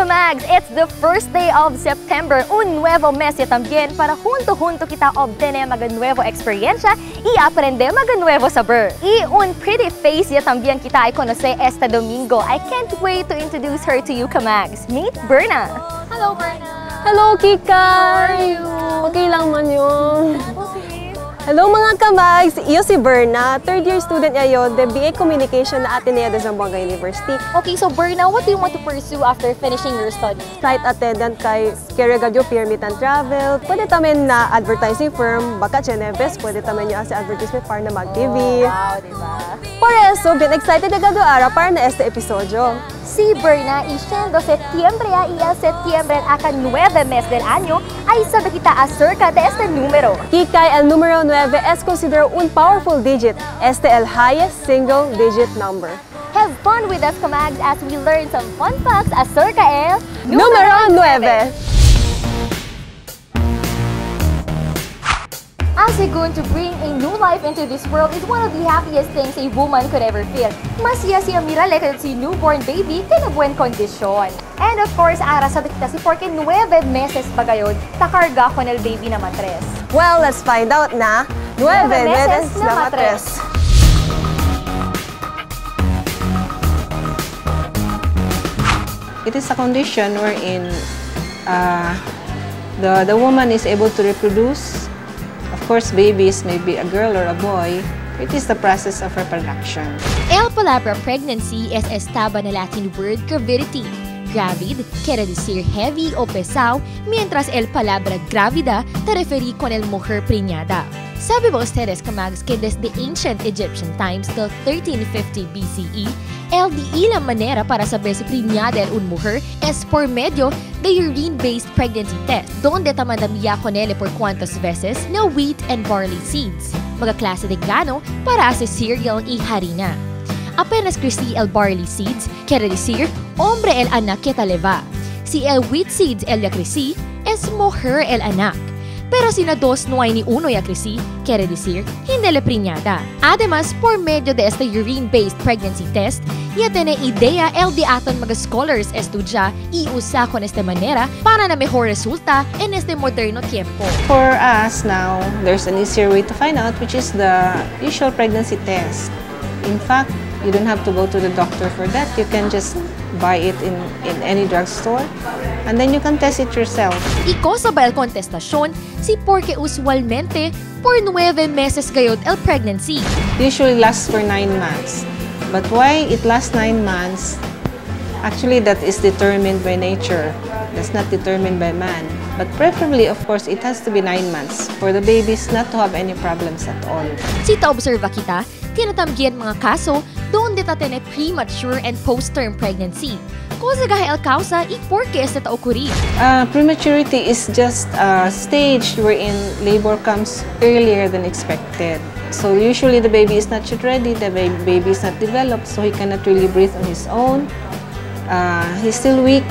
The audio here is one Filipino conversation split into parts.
Kamags! It's the first day of September, un nuevo mes ya también para junto-junto kita obtener mga nuevo experiencia y aprender mga nuevo saber. Y un pretty face ya también kita ay conoce este domingo. I can't wait to introduce her to you, Kamags. Meet Berna! Hello, Berna! Hello, Kika! How are you? Okay lang man yun. Hello mga kamags! Iyo si Berna, third year student ngayon, the BA Communication na Ateneo de Zamboanga University. Okay, so Berna, what do you want to pursue after finishing your studies? Flight attendant kay Career Gadyo Pyramid and Travel. Pwede tamen na advertising firm, baka Cheneves, pwede tamen yung as advertisement para na mag-TV. Wow, diba? Por eso, bien excited na gado ara para na este episodyo. Si Berna y siendo septiembre ya y el septiembre acá nueve mes del año, ay sabe kita acerca de este número. Kikay, el numero 9 es considerado un powerful digit. Este el highest single digit number. Have fun with us, Kamags, as we learn some fun facts acerca el Numero 9! Asigun to bring a new life into this world is one of the happiest things a woman could ever feel. Masaya si Amirale kasi si newborn baby kay na buwan kondisyon. And of course, ara sa kita si porque 9 meses pa gayon, takarga ko nel baby na matres. Well, let's find out na 9 Nueve meses meses na na matres. matres. It is a condition wherein uh, the, the woman is able to reproduce. Of course, babies may be a girl or a boy. It is the process of reproduction. El palabra pregnancy es estaba na Latin word gravidity. Gravid quiere decir heavy o pesado, mientras el palabra grávida te referí con el mujer preñada. ¿Sabe ustedes, kamags, que desde ancient Egyptian times till 1350 BCE, el de ilang manera para saber si preñada el un mujer es por medio de urine-based pregnancy test, donde tamandamia con él por cuantas veces na wheat and barley seeds, mga klase de grano para hacer cereal y harina. Apenas crecí el barley seeds, quiere decir, hombre el anak que taleva. Si el wheat seeds el ya crecí, es mujer el anak. Pero si na dos no hay ni uno ya crecí, quiere decir, hindi le preñada. Además, por medio de este urine-based pregnancy test, ya tiene idea el de aton mga scholars estudia y usa con esta manera para na mejor resulta en este moderno tiempo. For us now, there's an easier way to find out, which is the usual pregnancy test. In fact, you don't have to go to the doctor for that. You can just buy it in, in any drugstore, and then you can test it yourself. Y cosa ba el? Si porque usualmente por nueve meses gayod el pregnancy. usually lasts for nine months. But why it lasts nine months? Actually, that is determined by nature. That's not determined by man. But preferably, of course, it has to be nine months for the babies not to have any problems at all. Si ta-observa kita, tinatanggihan mga kaso doon dita tene premature and post-term pregnancy. Cosa el causa y por qué este ta-ocurrir? Uh, prematurity is just a stage wherein labor comes earlier than expected. So usually the baby is not yet ready, the ba- baby is not developed, so he cannot really breathe on his own. Uh, he's still weak.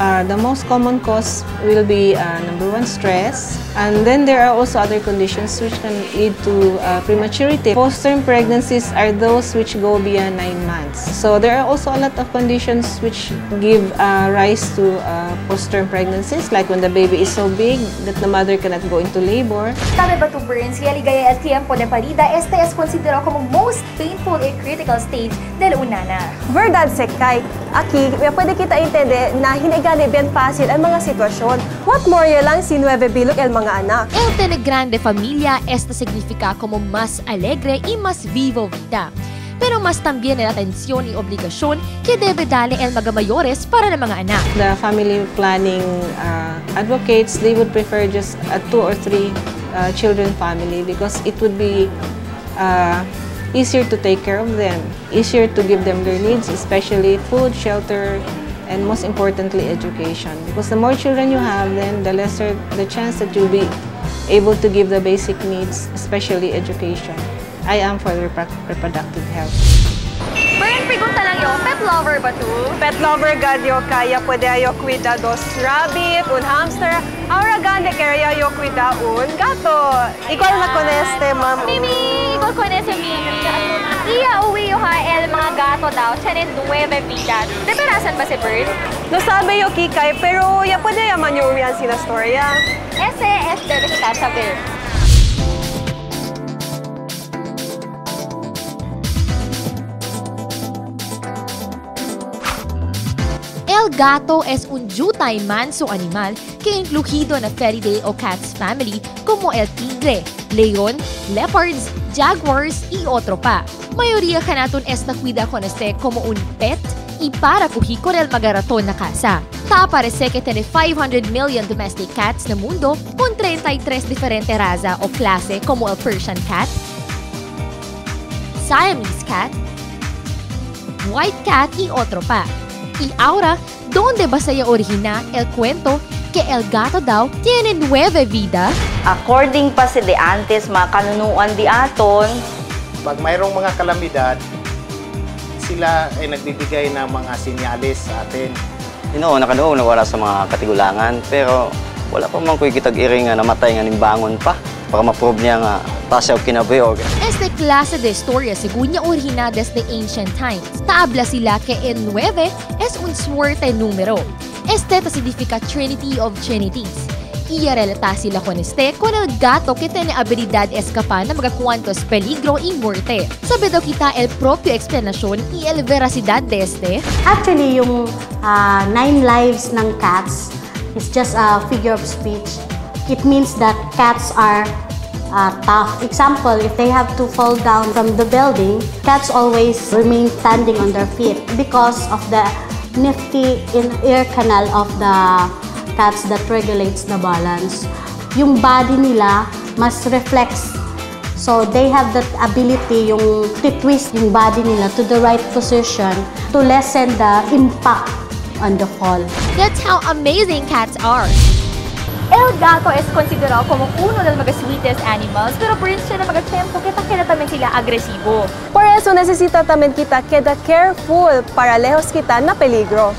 Uh, the most common cause will be uh, number one, stress. And then there are also other conditions which can lead to uh, prematurity. Post-term pregnancies are those which go beyond nine months. So there are also a lot of conditions which give uh, rise to uh, post-term pregnancies, like when the baby is so big that the mother cannot go into labor. Sabi ba to Burns, si ligaya el tiempo de parida, este es considerado como most painful and critical stage del unana. Verdad sekay. Aki, may pwede kita intende na hinigani bien fácil ang mga sitwasyon. What more ya lang si Nueve Bilog el mga anak. El tener grande familia, esta significa como más alegre y más vivo vida. Pero más también la atención y obligación que debe darle el mga mayores para ng mga anak. The family planning uh, advocates, they would prefer just a two or three uh, children family because it would be uh, easier to take care of them, easier to give them their needs, especially food, shelter, and most importantly, education. Because the more children you have, then the lesser the chance that you'll be able to give the basic needs, especially education. I am for repro- reproductive health. Burn, pregunta lang yung pet lover ba to? Pet lover gadyo kaya pwede ayo cuida dos rabbit, un hamster, ahora gande kaya yo cuida un gato. Igual na con este, ma'am. Mimi, ikaw ko na sa Mimi. Iya, uwi yung ha, el mga gato daw tiene nueve vidas. De perasan ba si Bird? No sabe yo Kikay, pero ya puede yaman yung umiyan sina storya. Ese es de verdad saber. El gato es un yutay manso animal que incluido na Feridae o Cats family como el tigre, león, leopards, jaguars y otro pa. Mayoría kanatun es nakuida con este como un pet y para puhi con el magaratón na casa. Ta parece que tiene 500 million domestic cats na mundo con 33 diferente raza o klase como el Persian cat, Siamese cat, white cat y otro pa. Y ahora, ¿dónde basaya origina el cuento que el gato daw tiene nueve vidas? According pa si De Antes, mga kanunuan di aton, Pag mayroong mga kalamidad, sila ay nagbibigay ng mga sinyalis sa atin. You know, nakanoong nawala sa mga katigulangan, pero wala pa man ko'y kitag-iri nga namatay nga nimbangon pa para ma-prove niya nga tasyaw kinabuhi Este clase de historia según niya origina desde ancient times. Taabla sila que el nueve es un suerte número. Este ta significa Trinity of Trinities. Iya relata sila con este con el gato que tiene habilidad escapar na mga cuantos peligro y muerte. Sabi daw kita el propio explanasyon y el veracidad de este. Actually, yung ah, nine lives ng cats is just a figure of speech. It means that cats are uh, tough. Example, if they have to fall down from the building, cats always remain standing on their feet because of the nifty in ear canal of the cats that regulates the balance. Yung body nila mas reflex So they have that ability yung to twist yung body nila to the right position to lessen the impact on the fall. That's how amazing cats are. El gato es considerado como uno de los mga sweetest animals, pero por eso siya na mga tempo, kita kaya también sila agresibo. Por eso necesita también kita queda careful para lejos kita na peligro.